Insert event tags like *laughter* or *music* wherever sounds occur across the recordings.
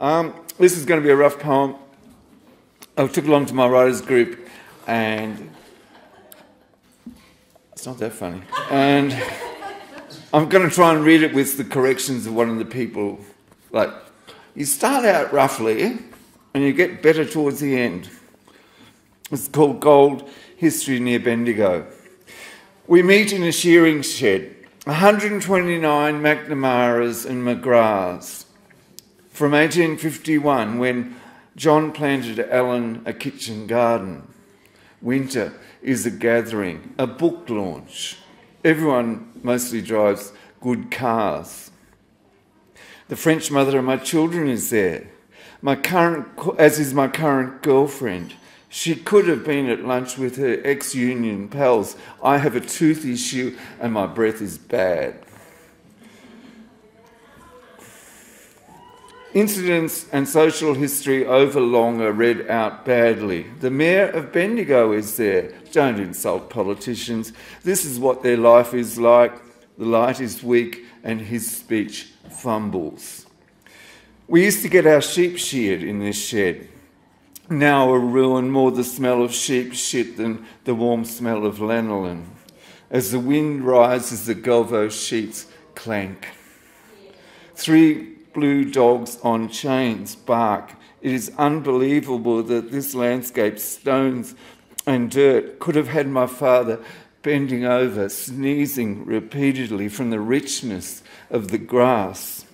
Um, this is going to be a rough poem. I took along to my writers group, and it's not that funny. And I'm going to try and read it with the corrections of one of the people. Like, you start out roughly, and you get better towards the end. It's called Gold History near Bendigo. We meet in a shearing shed, 129 McNamaras and McGraths from 1851 when John planted Alan a kitchen garden. Winter is a gathering, a book launch. Everyone mostly drives good cars. The French mother of my children is there, my current, as is my current girlfriend. She could have been at lunch with her ex union pals. I have a tooth issue and my breath is bad. Incidents and social history over long are read out badly. The mayor of Bendigo is there. Don't insult politicians. This is what their life is like. The light is weak and his speech fumbles. We used to get our sheep sheared in this shed now a ruin, more the smell of sheep shit than the warm smell of lanolin. As the wind rises, the Galvo sheets clank. Three blue dogs on chains bark. It is unbelievable that this landscape, stones and dirt, could have had my father bending over, sneezing repeatedly from the richness of the grass.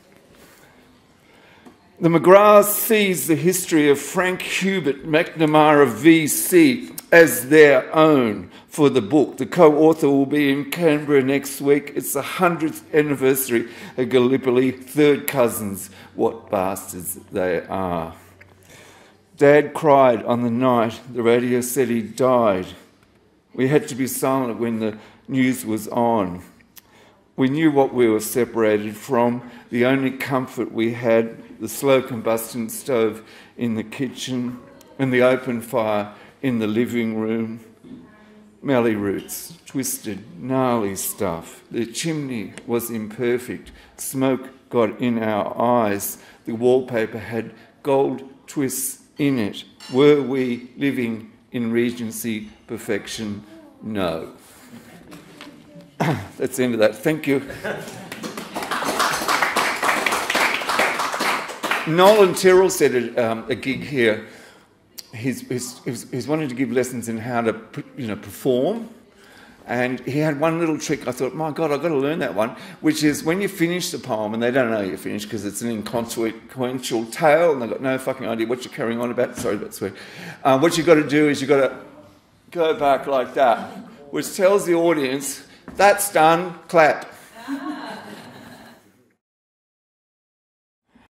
The McGraths sees the history of Frank Hubert McNamara VC as their own for the book. The co author will be in Canberra next week. It's the 100th anniversary of Gallipoli, third cousins. What bastards they are. Dad cried on the night the radio said he died. We had to be silent when the news was on. We knew what we were separated from. The only comfort we had the slow combustion stove in the kitchen, and the open fire in the living room. Mallee roots, twisted, gnarly stuff. The chimney was imperfect. Smoke got in our eyes. The wallpaper had gold twists in it. Were we living in Regency perfection? No. *coughs* That's the end of that. Thank you. Nolan Tyrrell said at um, a gig here, he's, he's, he's, wanting to give lessons in how to you know, perform. And he had one little trick. I thought, my God, I've got to learn that one, which is when you finish the poem, and they don't know you're finished because it's an inconsequential tale, and they've got no fucking idea what you're carrying on about. Sorry about swear. Um, what you've got to do is you've got to go back like that, which tells the audience, that's done, clap.